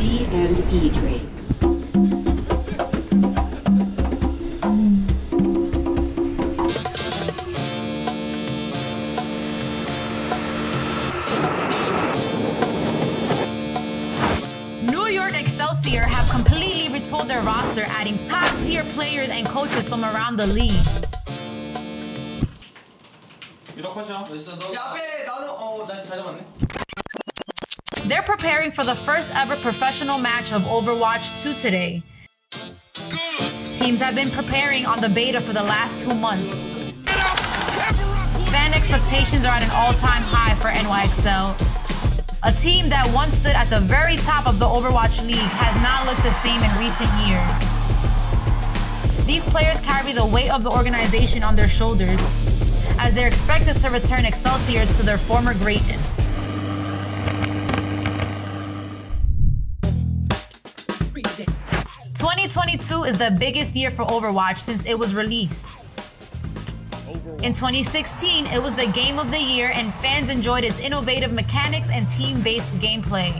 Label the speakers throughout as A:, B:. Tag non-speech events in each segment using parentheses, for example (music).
A: C and E train.
B: New York Excelsior have completely retooled their roster, adding top tier players and coaches from around the league.
C: 유덕 컷이야.
D: 멋있어 너. 야 앞에 나는 어 나이스 잘 잡았네.
B: They're preparing for the first ever professional match of Overwatch 2 today. Teams have been preparing on the beta for the last two months. Fan expectations are at an all time high for NYXL. A team that once stood at the very top of the Overwatch League has not looked the same in recent years. These players carry the weight of the organization on their shoulders as they're expected to return Excelsior to their former greatness. Twenty twenty two is the biggest year for Overwatch since it was released. In 2016, it was the game of the year, and fans enjoyed its innovative mechanics and team based gameplay.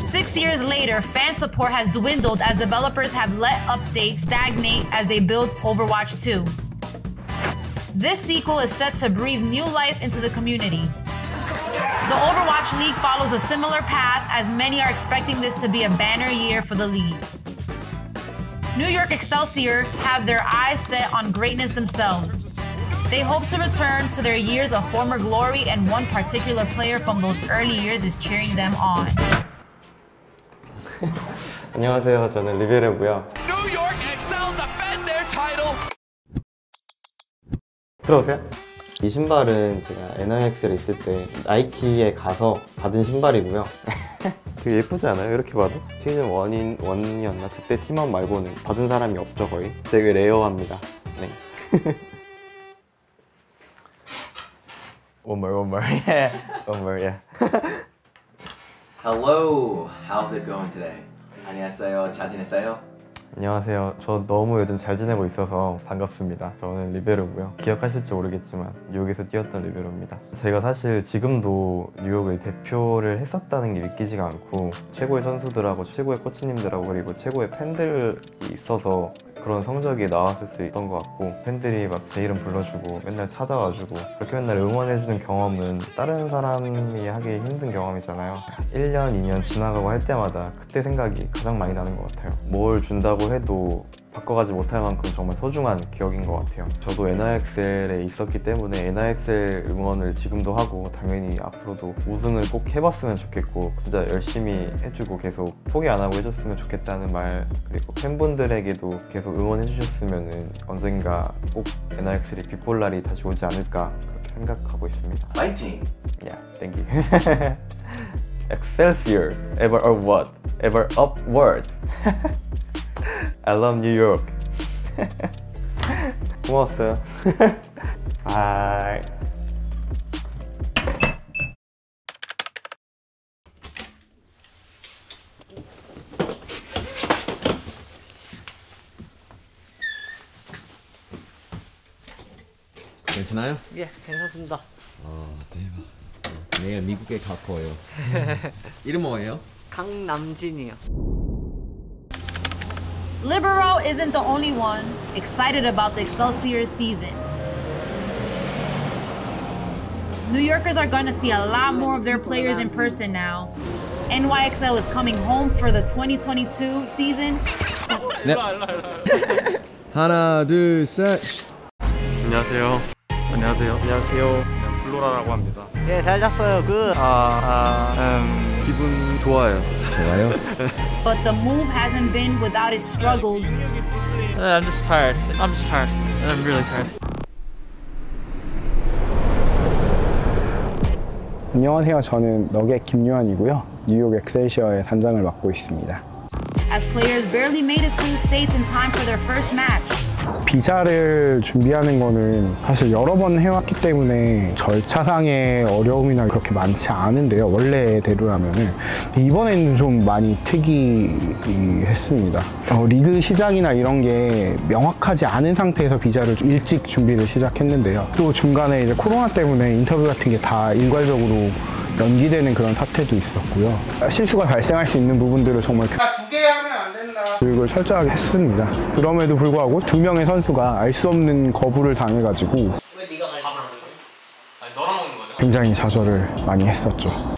B: Six years later, fan support has dwindled as developers have let updates stagnate as they build Overwatch 2. This sequel is set to breathe new life into the community. The Overwatch League follows a similar path as many are expecting this to be a banner year for the league. New York Excelsior have their eyes set on greatness themselves. They hope to return to their years of former glory, and one particular player from those early years is cheering them on. (laughs)
E: 안녕하세요. 저는 리베르고요.
F: New York Excel defend their title.
E: 들어오세요. 이 신발은 제가 NIX에 있을 때 나이키에 가서 받은 신발이고요. (laughs) 되게 예쁘지 않아요? 이렇게 봐도? 시즌 1인, 1이었나? 그때 팀원 말고는 받은 사람이 없죠, 거의. 되게 레어합니다. 네. (laughs) one more, one more. (laughs) Yeah. One more, yeah.
G: Hello, how's it going today? 안녕하세요, 잘 지냈어요?
E: 안녕하세요. 저 너무 요즘 잘 지내고 있어서 반갑습니다. 저는 리베로고요. 기억하실지 모르겠지만 뉴욕에서 뛰었던 리베로입니다. 제가 사실 지금도 뉴욕을 대표를 했었다는 게 믿기지가 않고 최고의 선수들하고 최고의 코치님들하고 그리고 최고의 팬들이 있어서 그런 성적이 나왔을 수 있던 것 같고 팬들이 막 제 이름 불러주고 맨날 찾아와주고 그렇게 맨날 응원해주는 경험은 다른 사람이 하기 힘든 경험이잖아요. 1년, 2년 지나가고 할 때마다 그때 생각이 가장 많이 나는 것 같아요. 뭘 준다고 해도 바꿔가지 못할 만큼 정말 소중한 기억인 것 같아요 저도 NIXL에 있었기 때문에 NIXL 응원을 지금도 하고 당연히 앞으로도 우승을 꼭 해봤으면 좋겠고 진짜 열심히 해주고 계속 포기 안 하고 해줬으면 좋겠다는 말 그리고 팬분들에게도 계속 응원해 주셨으면 언젠가 꼭 NIXL이 빛볼 날이 다시 오지 않을까 그렇게 생각하고 있습니다
G: 파이팅!
E: Yeah, thank you. (laughs) Excelsior, ever or what? Ever upward. (laughs) I love New York. (laughs) 고마웠어요. (laughs) 바이.
H: 괜찮아요?
D: 예 괜찮습니다.
H: 아 대박. 내가 미국에 갈 거예요. (laughs) 이름 뭐예요?
D: 강남진이요.
B: Libero isn't the only one excited about the Excelsior season. New Yorkers are going to see a lot more of their players in person now. NYXL is coming home for the 2022 season.
H: 네. 하나 둘 셋.
C: 안녕하세요. 안녕하세요. 안녕하세요. 플로라라고 합니다.
D: 예 잘 잤어요. 그
C: 아, 아, 음, 기분 좋아요.
H: 좋아요.
B: But the move hasn't been without its struggles.
I: I'm just tired. I'm just tired. I'm really tired.
J: 안녕하세요. 저는 너겟 김유한이고요. 뉴욕 엑셀시어의 단장을 맡고 있습니다.
B: As players barely made it to the States in time for their first match.
J: 비자를 준비하는 거는 사실 여러 번 해왔기 때문에 절차상의 어려움이나 그렇게 많지 않은데요. 원래대로라면은 이번에는 좀 많이 특이했습니다. 어, 리그 시작이나 이런 게 명확하지 않은 상태에서 비자를 좀 일찍 준비를 시작했는데요. 또 중간에 이제 코로나 때문에 인터뷰 같은 게 다 일괄적으로 연기되는 그런 사태도 있었고요. 실수가 발생할 수 있는 부분들을 정말
K: 두개 하면 안 된다.
J: 교육을 철저하게 했습니다. 그럼에도 불구하고 두 명의 선수가 알 수 없는 거부를 당해가지고
D: 왜 네가 갈 밥을 먹는 거야?
K: 아니 너랑 먹는 거죠?
J: 굉장히 좌절을 많이 했었죠. (laughs)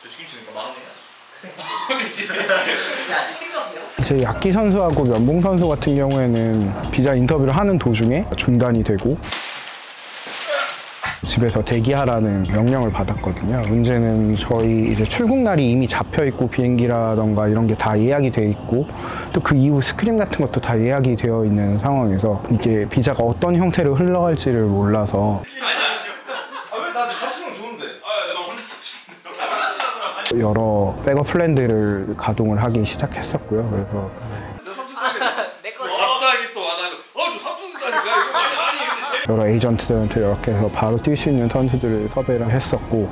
K: 야?
J: 제 약기 선수하고 면봉 선수 같은 경우에는 비자 인터뷰를 하는 도중에 중단이 되고 집에서 대기하라는 명령을 받았거든요. 문제는 저희 이제 출국 날이 이미 잡혀 있고 비행기라던가 이런 게 다 예약이 돼 있고 또 그 이후 스크린 같은 것도 다 예약이 되어 있는 상황에서 이게 비자가 어떤 형태로 흘러갈지를 몰라서
C: 아왜 나한테 같이 쓰면 좋은데? 아저 혼자 쓰고 싶은데.
J: 여러 백업 플랜들을 가동을 하기 시작했었고요. 그래서
C: 갑자기 또 와가지고 어저 삼촌 쓰다니까 이거 말이 아니.
J: 여러 에이전트들한테 이렇게 해서 바로 뛸 수 있는 선수들을 섭외를 했었고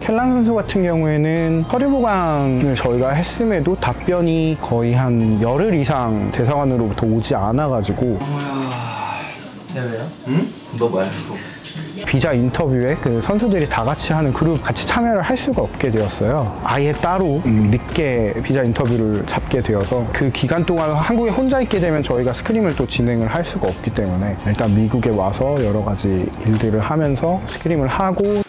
J: 켈란 선수 같은 경우에는 허리 보강을 저희가 했음에도 답변이 거의 한 열흘 이상 대사관으로부터 오지 않아가지고
G: 왜요? 응? 너 뭐야?
J: 비자 인터뷰에 그 선수들이 다 같이 하는 그룹 같이 참여를 할 수가 없게 되었어요. 아예 따로 음, 늦게 비자 인터뷰를 잡게 되어서 그 기간 동안 한국에 혼자 있게 되면 저희가 스크림을 또 진행을 할 수가 없기 때문에 일단 미국에 와서 여러 가지 일들을 하면서 스크림을 하고.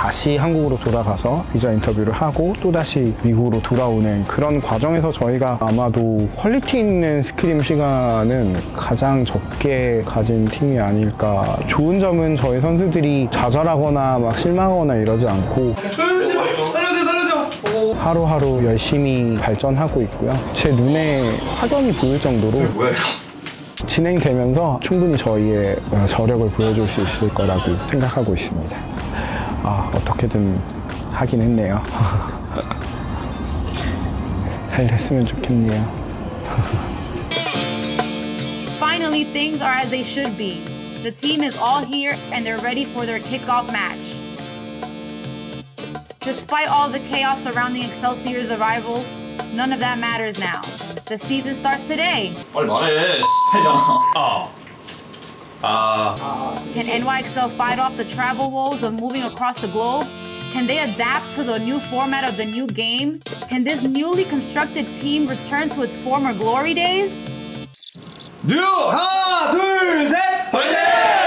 J: 다시 한국으로 돌아가서 비자 인터뷰를 하고 또다시 미국으로 돌아오는 그런 과정에서 저희가 아마도 quality 있는 scrim 시간은 가장 적게 가진 팀이 아닐까. 좋은 점은 저희 선수들이 좌절하거나 막 실망하거나 이러지 않고. 하루하루 열심히 발전하고 있고요. 제 눈에 확연히 보일 정도로? 진행되면서 충분히 저희의 어, 저력을 보여줄 수 있을 거라고 생각하고 있습니다. 아, 어떻게든 하긴 했네요. (laughs) 잘 됐으면 좋겠네요.
B: Finally, things are as they should be. The team is all here and they're ready for their kickoff match. Despite all the chaos surrounding Excelsior's arrival, none of that matters now. The season starts today.
C: 빨리 말해. 아. 아.
B: Can NYXL fight off the travel woes of moving across the globe? Can they adapt to the new format of the new game? Can this newly constructed team return to its former glory days?
C: 뉴 하나 둘 셋. 화이팅!